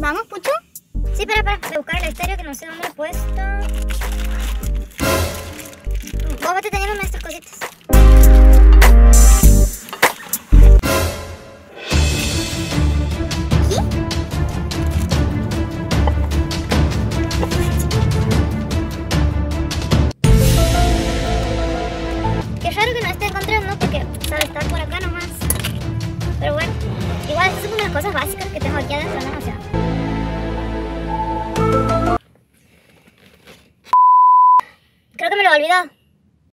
¿Vamos, Pucho? Sí, para, para, buscar el estéreo que no sé dónde lo he puesto. Vos a tener una de estas cositas. Qué raro que no esté encontrando porque sabe estar por acá nomás. Pero bueno, igual estas son las cosas básicas que tengo aquí adentro, ¿no? O sea, Creo que me lo he olvidado.